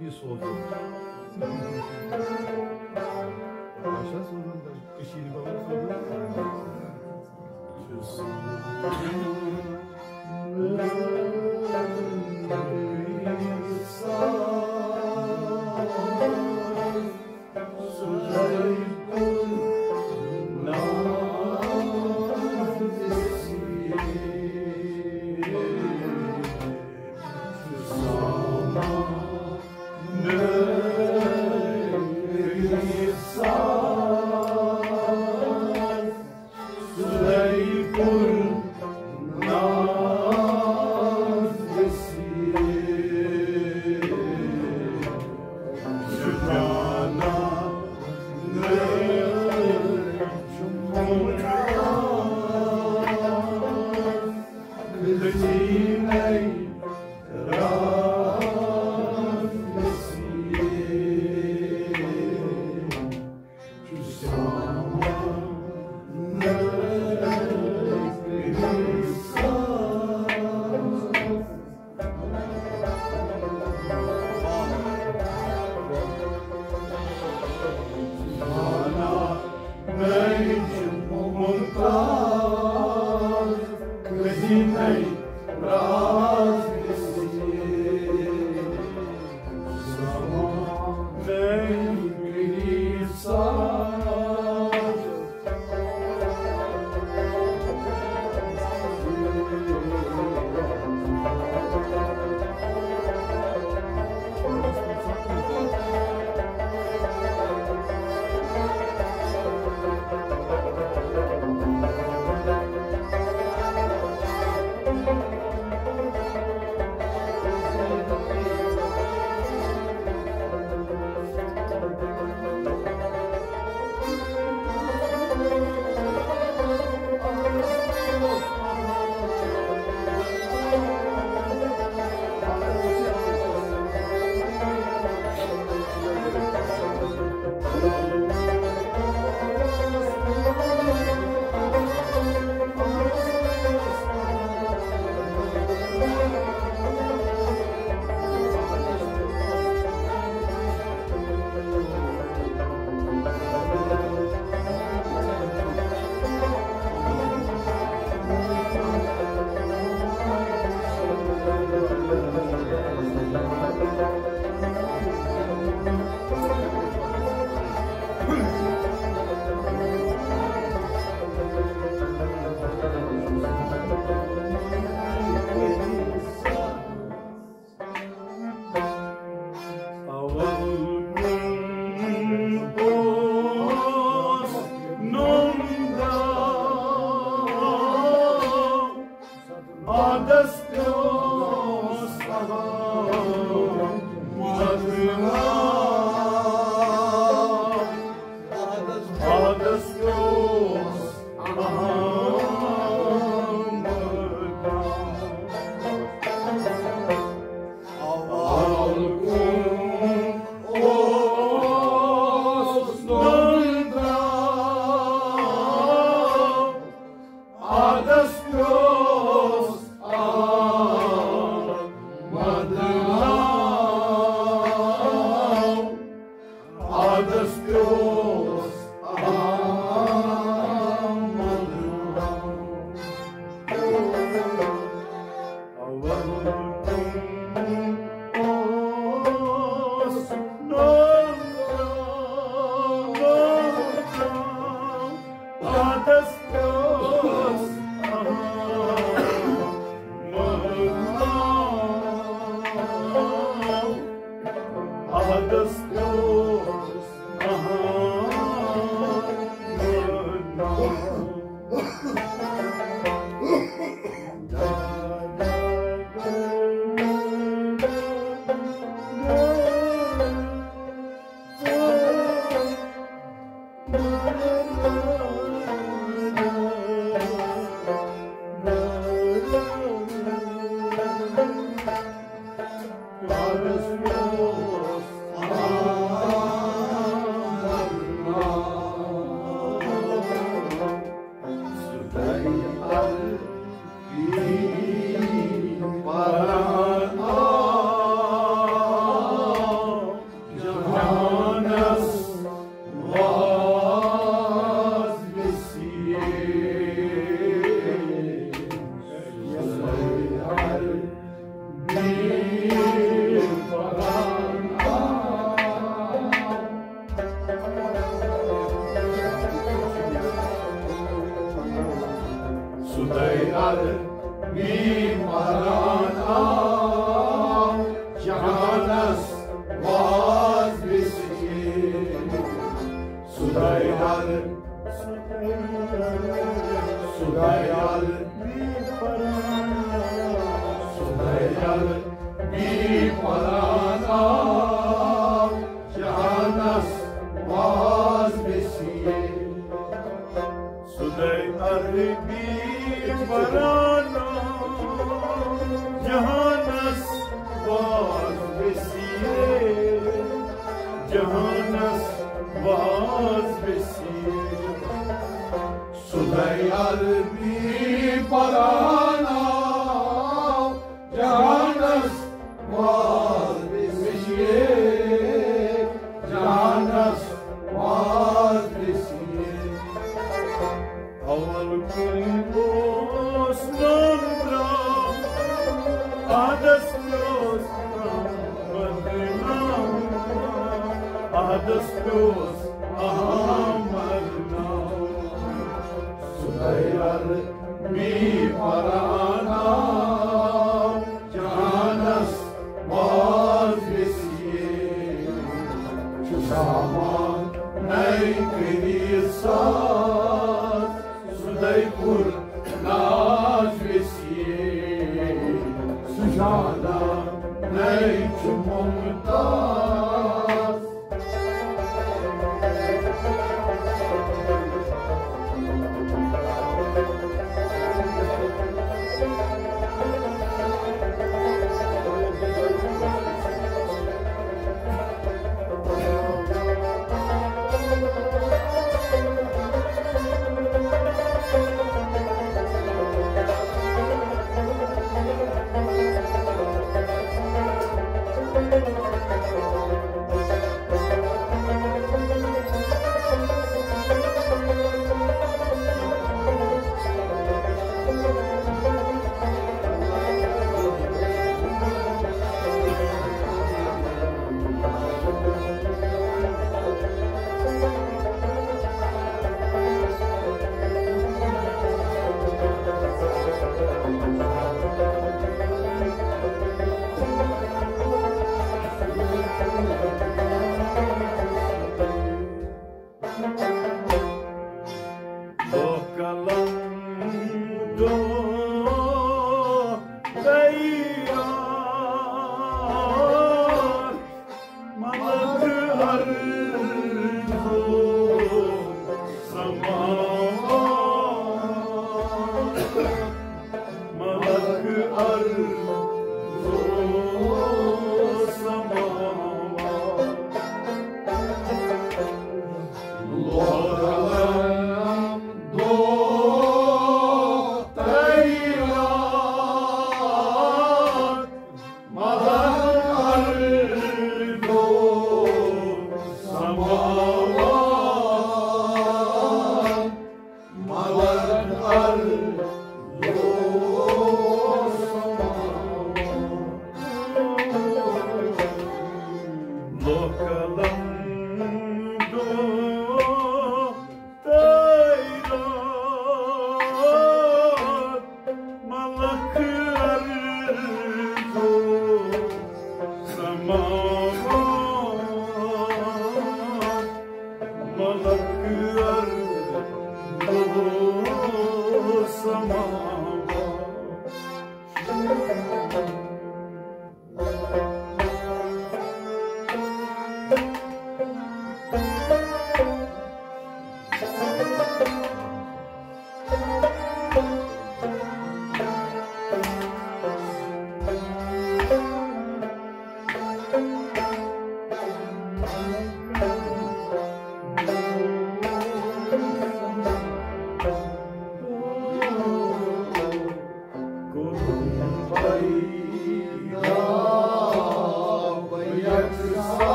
Bir soğuk. Başla sonra da eşiğini babana sonra. Çöz.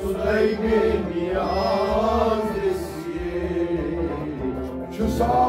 Suday beniyaz besiye Şu sama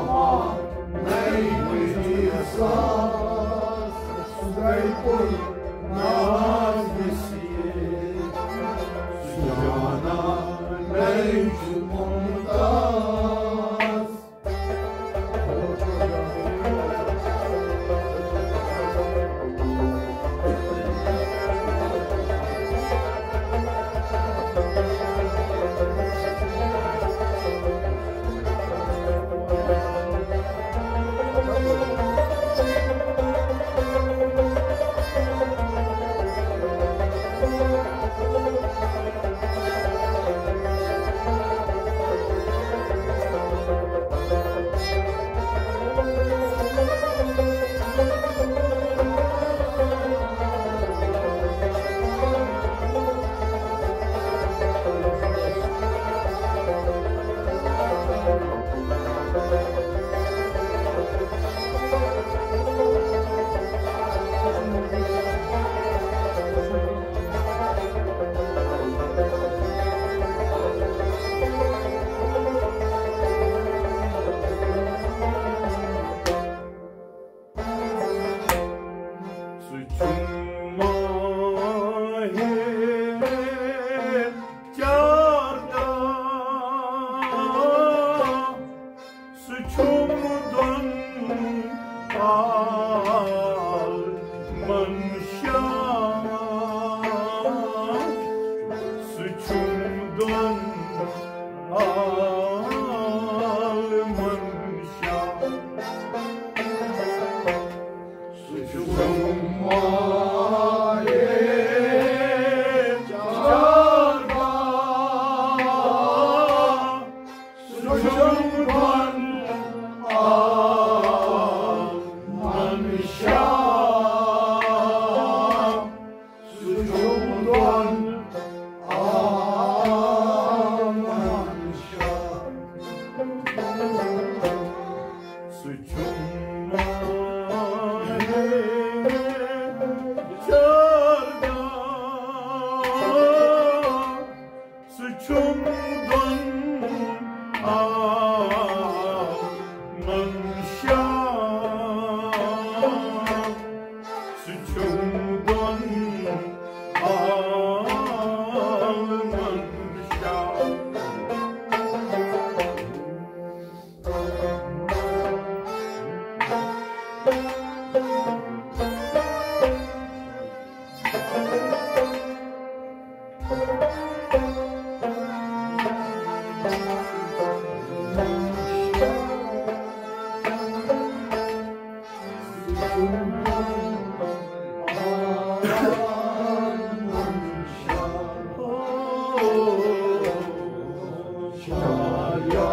Çarya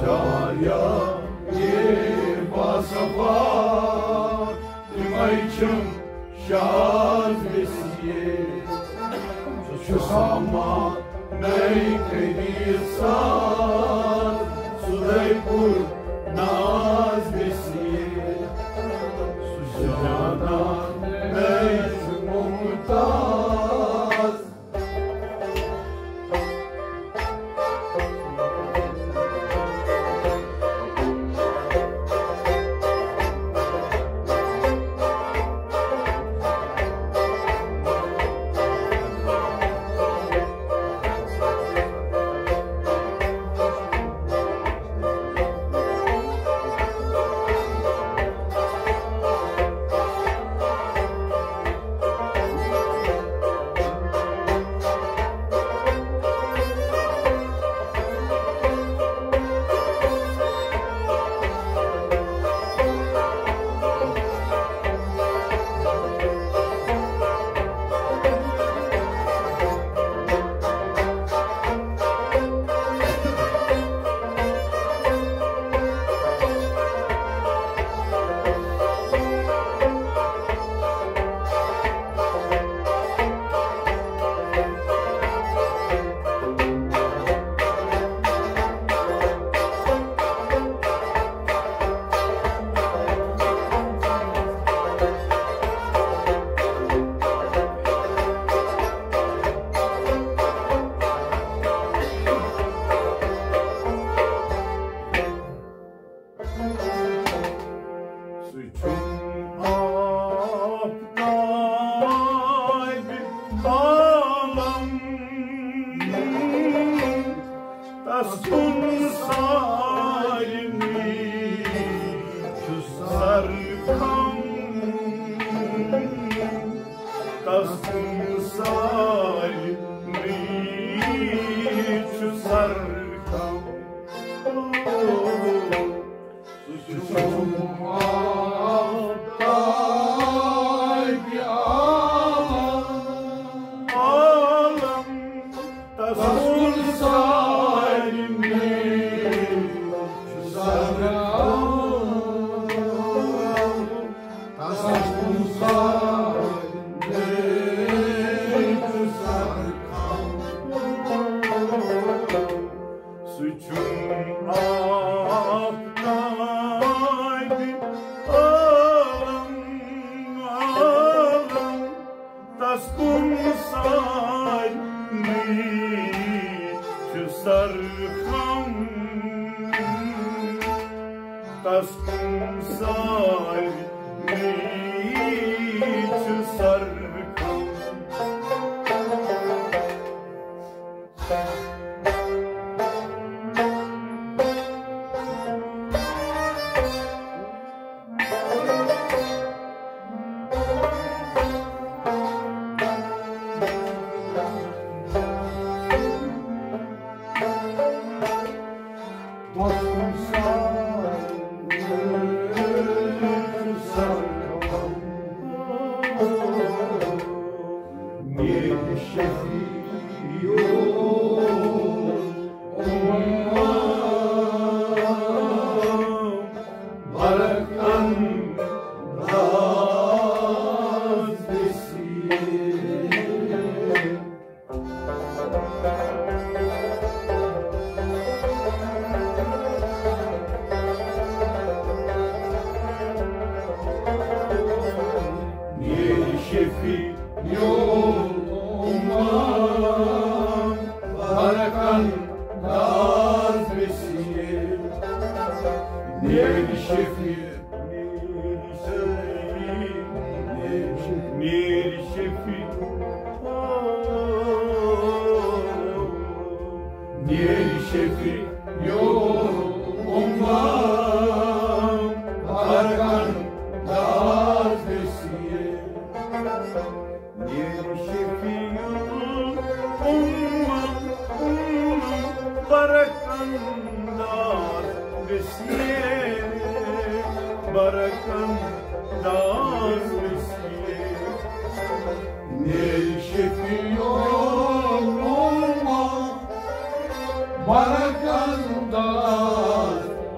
Şaya bir basafar Dımayçım şaz besiye Şu sama meykedi sar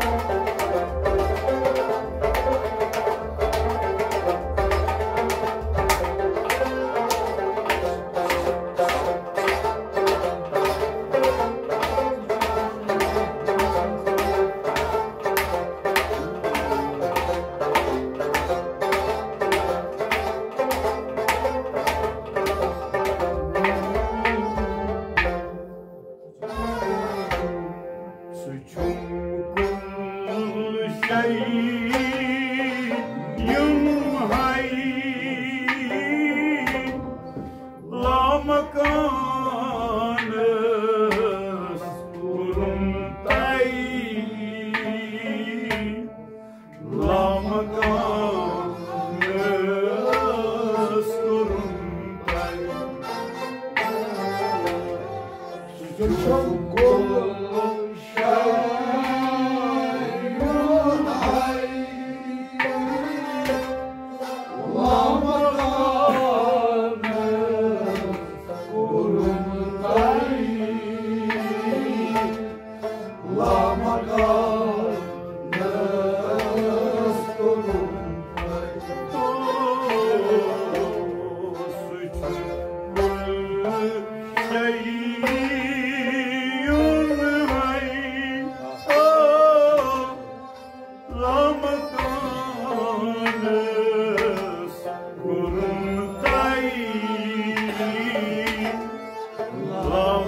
Suçum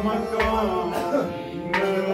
Nebidar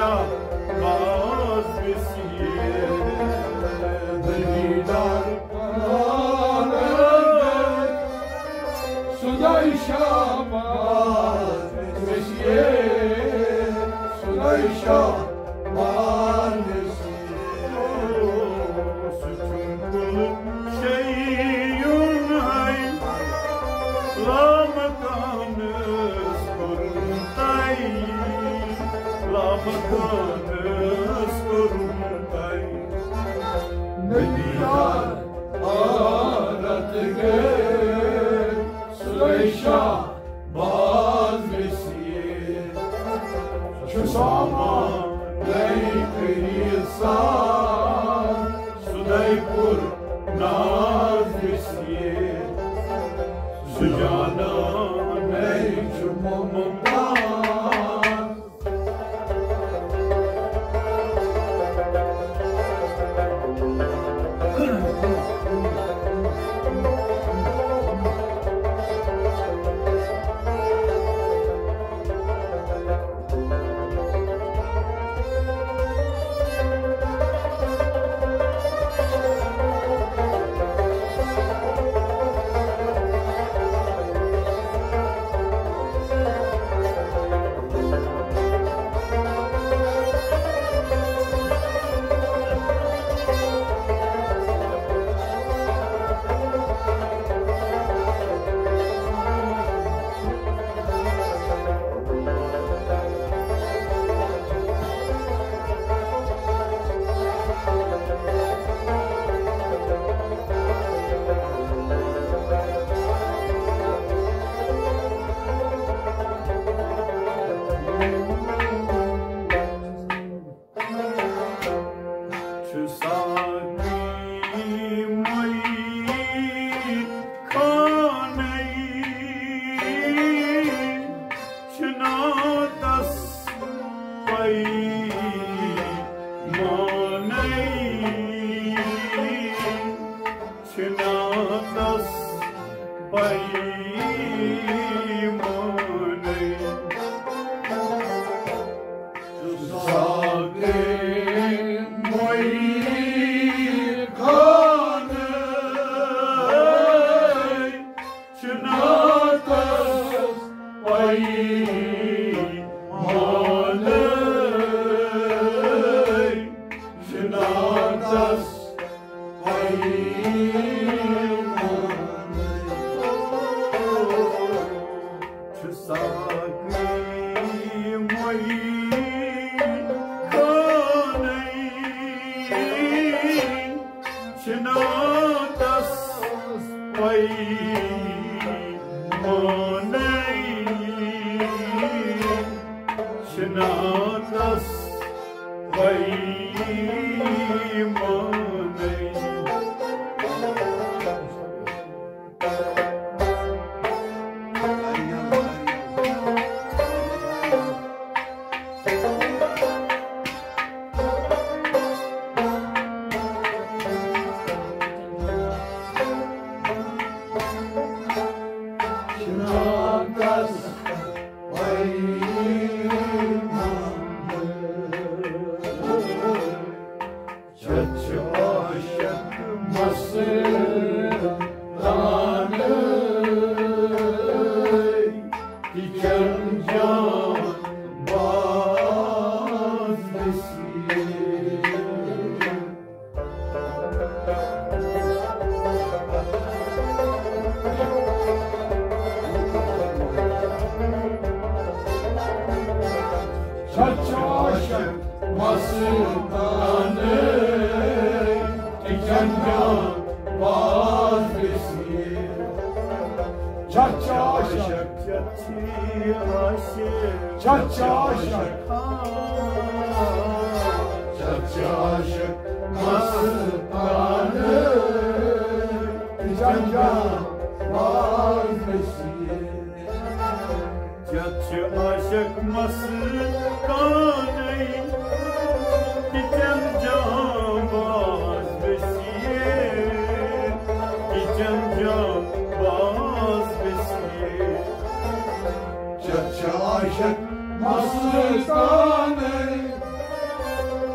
Suday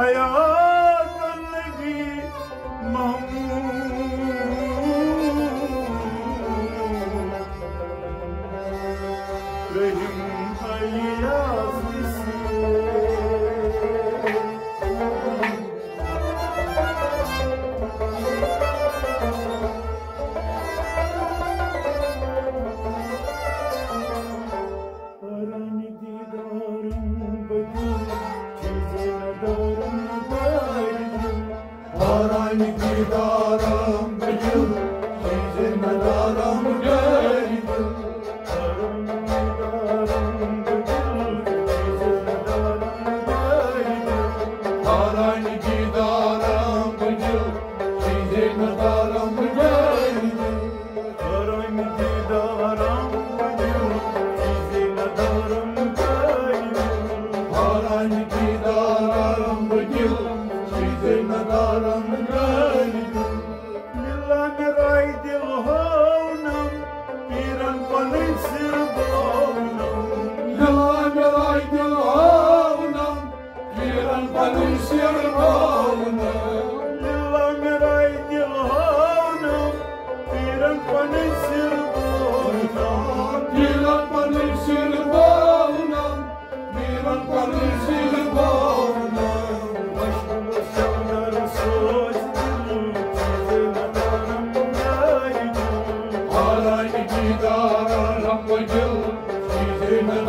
हया कल जी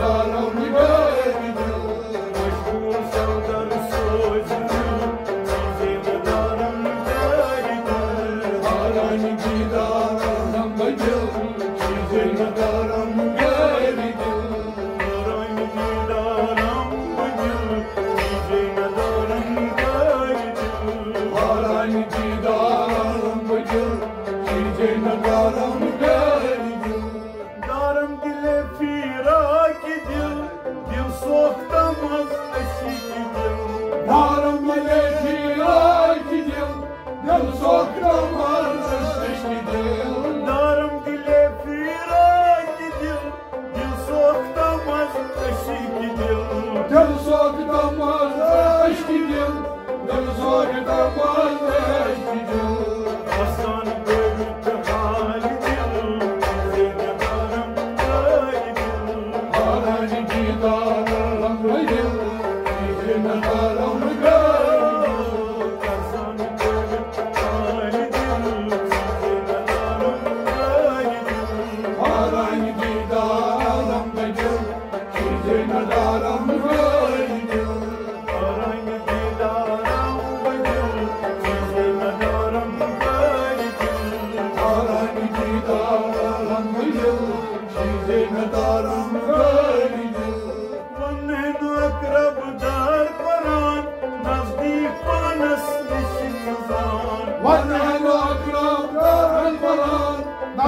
Adonai.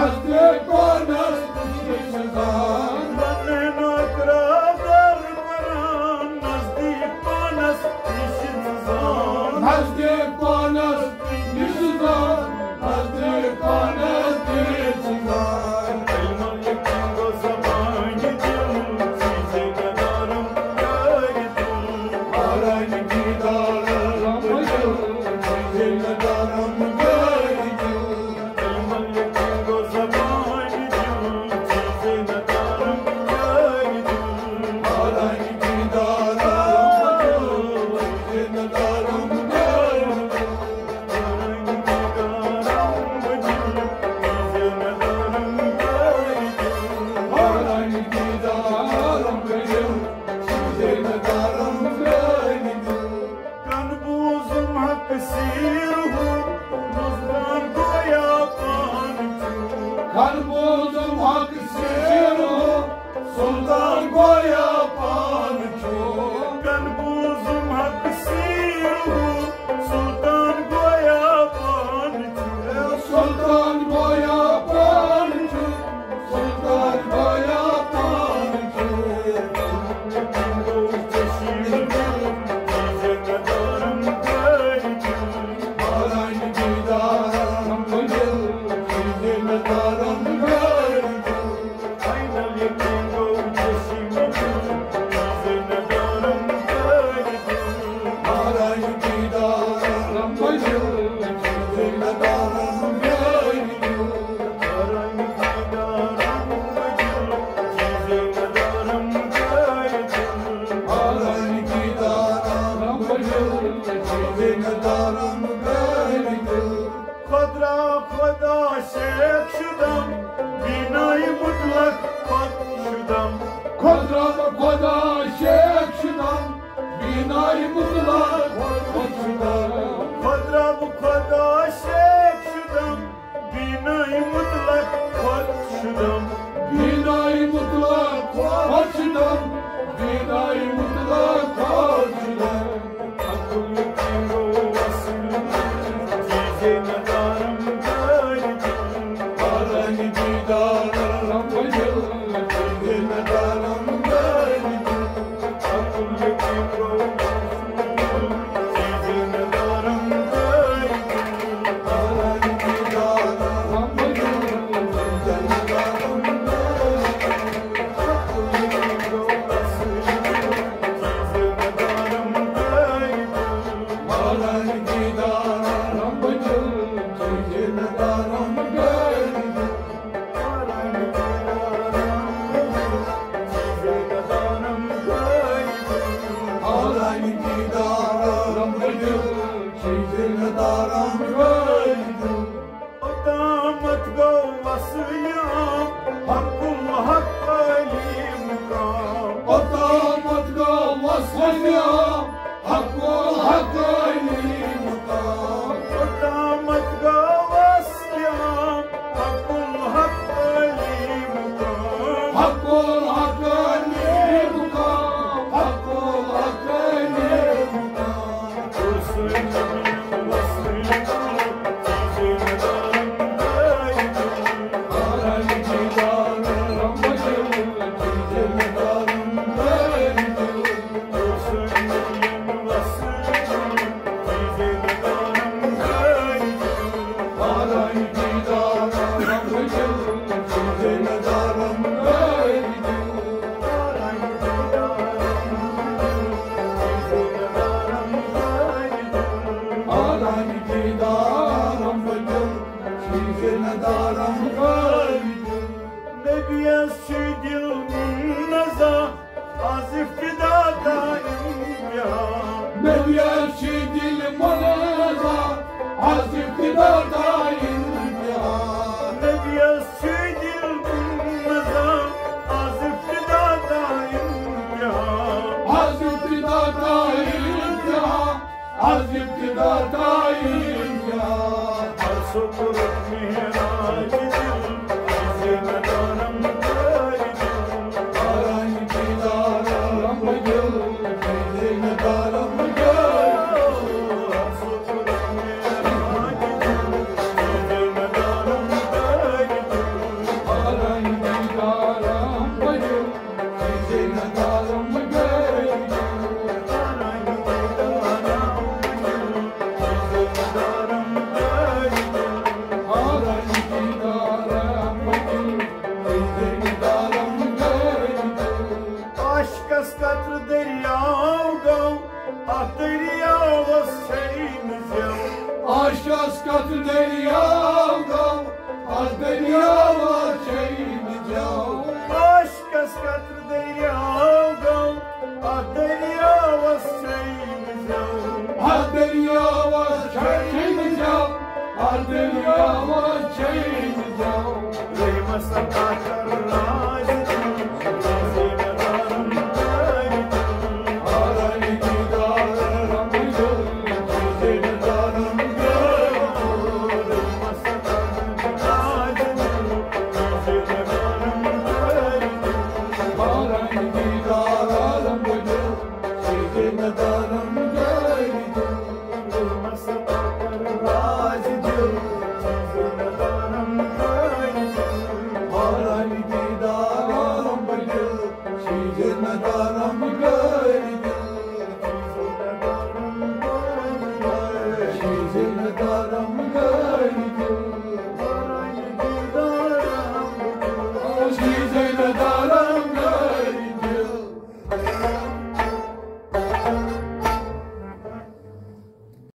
Mas Deus. Koçdum Vidayı mutlak Koçdum Vidayı mutlak 주시며